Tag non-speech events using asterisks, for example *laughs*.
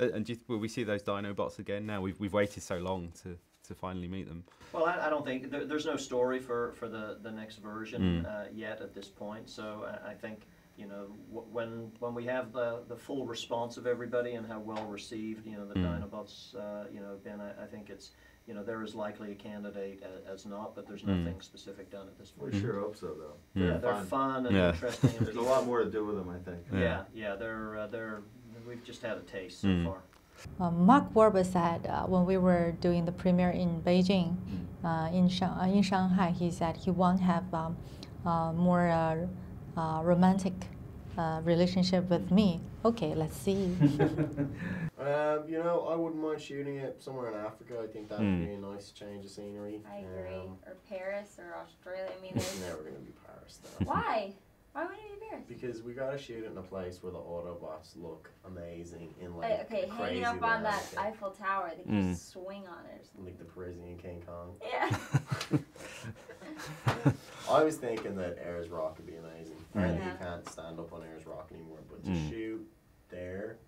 Uh, And do you, will we see those Dinobots again now? We've, we've waited so long to, to finally meet them. Well, I, I don't think there, there's no story for, for the, the next version Mm. uh, yet at this point. So I, I think you know w- when when we have the, the full response of everybody and how well received you know the Mm. Dinobots uh, you know have been, I, I think it's you know they're as likely a candidate as, as not. But there's Mm. nothing specific done at this point. We sure hope so, though. Mm. Yeah, they're fun. fun and Yeah. interesting. *laughs* There's a lot more to do with them, I think. Yeah. Yeah, yeah, they're uh, they're we've just had a taste so Mm. far. Uh, Mark Wahlberg said uh, when we were doing the premiere in Beijing, uh, in, Shang- uh, in Shanghai, he said he won't have um, uh, more uh, uh, romantic uh, relationship with me. Okay, let's see. *laughs* *laughs* Um, you know, I wouldn't mind shooting it somewhere in Africa. I think that would Mm. be a nice change of scenery. I agree. Um, or Paris or Australia. I mean, it's *laughs* there's, never gonna be Paris though. why? Why would it be Paris? Because we gotta shoot it in a place where the Autobots look amazing in like Like, okay, crazy hanging up on that landscape. Eiffel Tower, they can Mm. just swing on it or something. like the Parisian King Kong. *laughs* Yeah. *laughs* I was thinking that Ayers Rock would be amazing. Apparently Yeah. you can't stand up on Ayers Rock anymore, but to Mm. shoot there